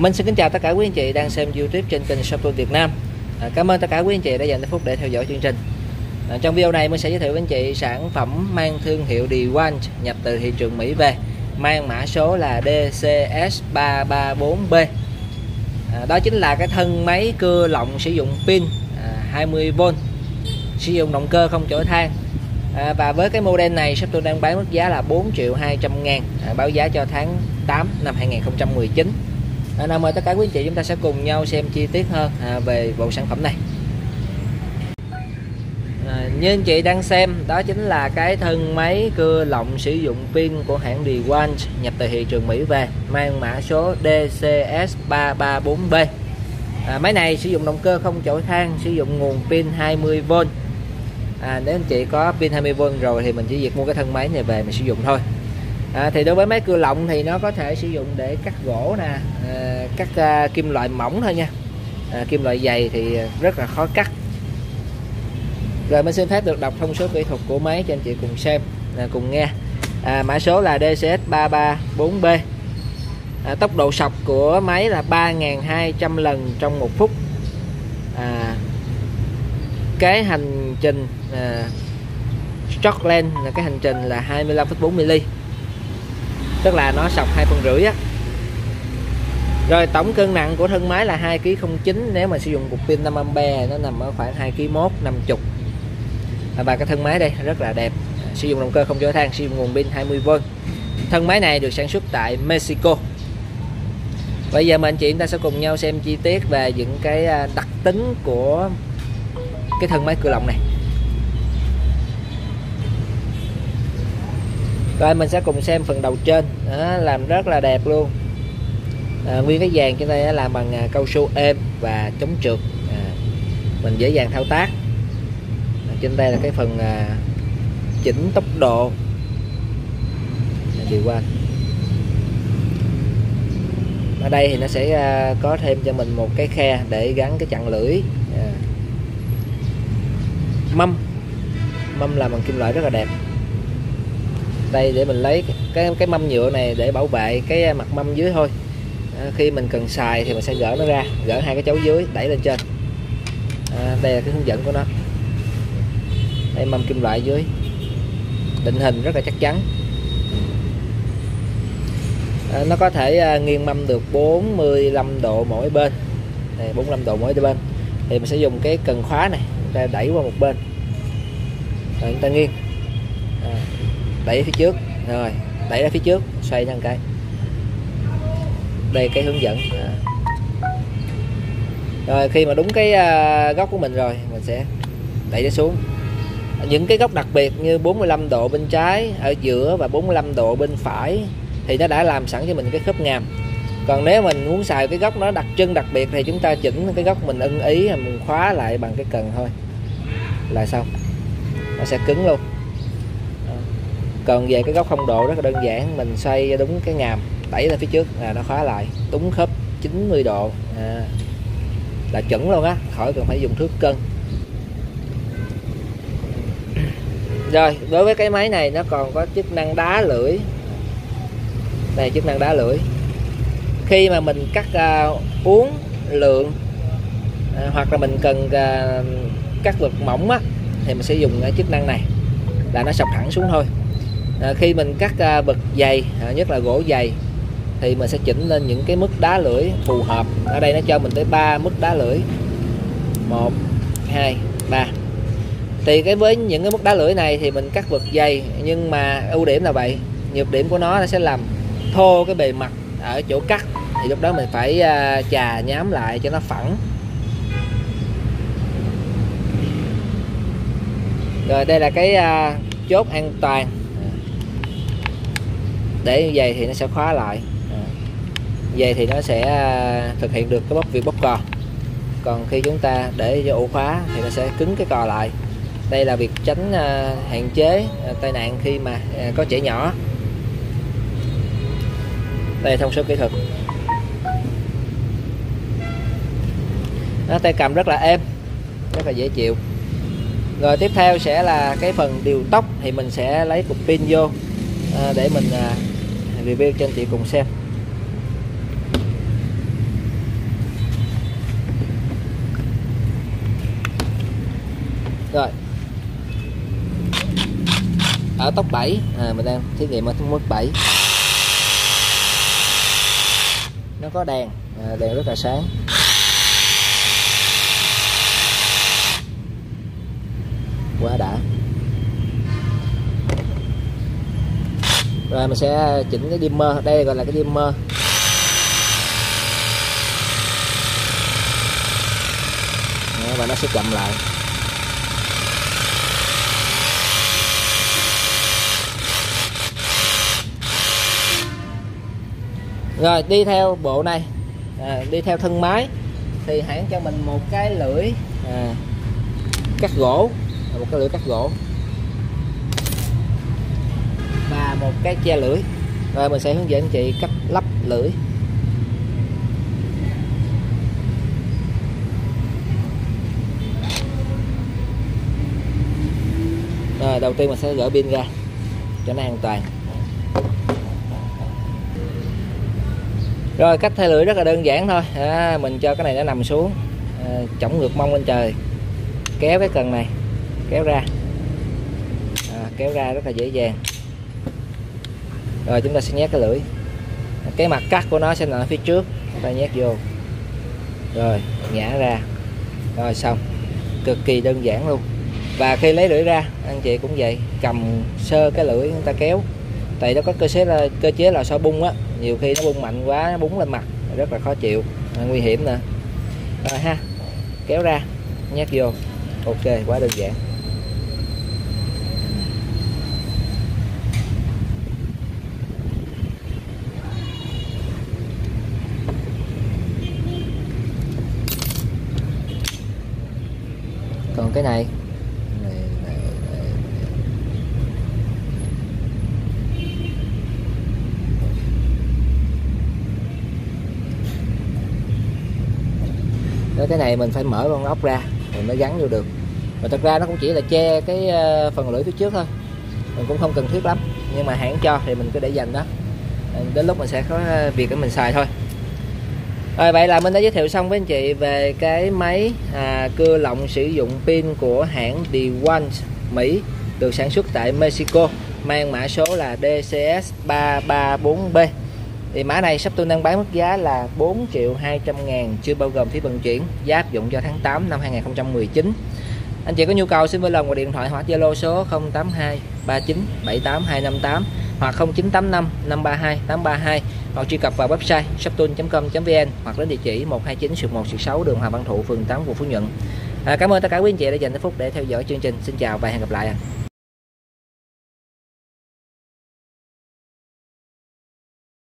Minh xin kính chào tất cả quý anh chị đang xem YouTube trên kênh shop tour Việt Nam. À, cảm ơn tất cả quý anh chị đã dành phút để theo dõi chương trình. À, trong video này mình sẽ giới thiệu với anh chị sản phẩm mang thương hiệu DeWalt nhập từ thị trường Mỹ về, mang mã số là DCS334B. À, đó chính là cái thân máy cưa lọng sử dụng pin à, 20V, sử dụng động cơ không chổi than. À, và với cái model này shop tour đang bán mức giá là 4 triệu 200 ngàn, à, báo giá cho tháng 8 năm 2019 à, nào mời tất cả quý anh chị chúng ta sẽ cùng nhau xem chi tiết hơn à, về bộ sản phẩm này. À, như anh chị đang xem đó chính là cái thân máy cưa lọng sử dụng pin của hãng DeWalt nhập từ thị trường Mỹ về mang mã số DCS334B à, máy này sử dụng động cơ không chổi than sử dụng nguồn pin 20V à, nếu anh chị có pin 20V rồi thì mình chỉ việc mua cái thân máy này về mình sử dụng thôi à, thì đối với máy cưa lọng thì nó có thể sử dụng để cắt gỗ nè à, cắt à, kim loại mỏng thôi nha. À, kim loại dày thì rất là khó cắt. Rồi mình xin phép được đọc thông số kỹ thuật của máy cho anh chị cùng xem à, cùng nghe. À, mã số là DCS 334B à, tốc độ sọc của máy là 3.200 lần trong một phút. À, cái hành trình à, stroke length là cái hành trình là 25,4 mm tức là nó sọc hai phần rưỡi á. Rồi tổng cân nặng của thân máy là 2 kg 09 nếu mà sử dụng cục pin 5 ampe nó nằm ở khoảng 2 kg 1 50 và cái thân máy đây rất là đẹp. À, sử dụng động cơ không chở than, sử dụng nguồn pin 20V thân máy này được sản xuất tại Mexico. Bây giờ mình chị chúng ta sẽ cùng nhau xem chi tiết về những cái à, đặc tính của cái thân máy cửa lọng này. Rồi mình sẽ cùng xem phần đầu trên. Đó, làm rất là đẹp luôn. À, nguyên cái vàng trên đây làm bằng à, cao su êm và chống trượt. À, mình dễ dàng thao tác. À, trên đây là cái phần à, chỉnh tốc độ. Điều qua. Ở đây thì nó sẽ à, có thêm cho mình một cái khe để gắn cái chặn lưỡi. À. mâm. Mâm làm bằng kim loại rất là đẹp đây để mình lấy cái cái mâm nhựa này để bảo vệ cái à, mặt mâm dưới thôi. À, khi mình cần xài thì mình sẽ gỡ nó ra gỡ hai cái chấu dưới đẩy lên trên. À, đây là cái hướng dẫn của nó. Đây mâm kim loại dưới. Định hình rất là chắc chắn. À, nó có thể à, nghiêng mâm được 45 độ mỗi bên. Này 45 độ mỗi bên. Thì mình sẽ dùng cái cần khóa này ta đẩy qua một bên. Rồi chúng ta nghiêng. À, đẩy phía trước. Rồi đẩy ra phía trước xoay sang cái. Đây cái hướng dẫn. À. rồi khi mà đúng cái uh, góc của mình rồi mình sẽ đẩy nó xuống. Những cái góc đặc biệt như 45 độ bên trái ở giữa và 45 độ bên phải thì nó đã làm sẵn cho mình cái khớp ngàm. Còn nếu mình muốn xài cái góc nó đặc trưng đặc biệt thì chúng ta chỉnh cái góc mình ưng ý mình khóa lại bằng cái cần thôi. Là xong. Nó sẽ cứng luôn còn về cái góc không độ rất là đơn giản mình xoay đúng cái ngàm đẩy ra phía trước là nó khóa lại đúng khớp 90 độ à, là chuẩn luôn á khỏi cần phải dùng thước cân. Rồi đối với cái máy này nó còn có chức năng đá lưỡi. Này chức năng đá lưỡi. Khi mà mình cắt à, uh, uống lượng uh, hoặc là mình cần uh, cắt vật mỏng á thì mình sẽ dùng cái chức năng này là nó sọc thẳng xuống thôi à, khi mình cắt à, bậc dày à, nhất là gỗ dày thì mình sẽ chỉnh lên những cái mức đá lưỡi phù hợp. Ở đây nó cho mình tới 3 mức đá lưỡi. 1 2 3 thì cái với những cái mức đá lưỡi này thì mình cắt vực dày nhưng mà ưu điểm là vậy. Nhược điểm của nó nó sẽ làm thô cái bề mặt ở chỗ cắt. Thì lúc đó mình phải à, chà nhám lại cho nó phẳng. Rồi đây là cái à, chốt an toàn để như vậy thì nó sẽ khóa lại. À. vậy thì nó sẽ à, thực hiện được cái bóc việc bóc cò. Còn khi chúng ta để cho ổ khóa thì nó sẽ cứng cái cò lại. Đây là việc tránh à, hạn chế tai nạn khi mà có trẻ nhỏ. Đây là thông số kỹ thuật. Nó tay cầm rất là êm rất là dễ chịu. Rồi tiếp theo sẽ là cái phần điều tốc thì mình sẽ lấy cục pin vô để mình review cho anh chị cùng xem. Rồi. Ở tốc 7 à, mình đang thí nghiệm ở tốc mức 7 nó có đèn à, đèn rất là sáng. Quá đã. Rồi mình sẽ chỉnh cái dimmer. Đây gọi là cái dimmer. Đó, và nó sẽ chậm lại. Rồi đi theo bộ này. À, đi theo thân máy. Thì hãng cho mình một cái lưỡi à, cắt gỗ. Một cái lưỡi cắt gỗ một cái che lưỡi. Rồi mình sẽ hướng dẫn chị cách lắp lưỡi. Rồi đầu tiên mình sẽ gỡ pin ra cho nó an toàn. Rồi cách thay lưỡi rất là đơn giản thôi. À, mình cho cái này nó nằm xuống à, chổng ngược mông lên trời. Kéo cái cần này kéo ra. À, kéo ra rất là dễ dàng rồi, chúng ta sẽ nhét cái lưỡi. Cái mặt cắt của nó sẽ nằm ở phía trước. Chúng ta nhét vô. Rồi, nhả ra. Rồi, xong. Cực kỳ đơn giản luôn. Và khi lấy lưỡi ra, anh chị cũng vậy. Cầm sơ cái lưỡi người ta kéo. Tại nó có cơ chế là, cơ chế là sao bung á. Nhiều khi nó bung mạnh quá, nó búng lên mặt. Rất là khó chịu. Nguy hiểm nè. Rồi ha. Kéo ra. Nhét vô. Ok, quá đơn giản. Còn cái này? Này, này, này. Cái này mình phải mở con ốc ra rồi mới gắn vô được. Và thật ra nó cũng chỉ là che cái ờ, phần lưỡi phía trước thôi. Mình cũng không cần thiết lắm nhưng mà hãng cho thì mình cứ để dành đó. Đến lúc mình sẽ có ờ, việc để mình xài thôi rồi vậy là mình đã giới thiệu xong với anh chị về cái máy à, cưa lọng sử dụng pin của hãng DeWalt Mỹ được sản xuất tại Mexico mang mã số là DCS 334B thì mã này sắp tôi đang bán mức giá là 4 triệu 200 ngàn chưa bao gồm phí vận chuyển giá áp dụng cho tháng 8 năm 2019 anh chị có nhu cầu xin vui lòng gọi điện thoại hoặc Zalo số 082 39 78 258 hoặc 0985 532 832 hoặc truy cập vào website shoptun.com.vn hoặc đến địa chỉ 129 1 6 đường Hòa Văn Thụ phường 8 quận Phú Nhuận. À, cảm ơn tất cả quý anh chị đã dành phút để theo dõi chương trình. Xin chào và hẹn gặp lại.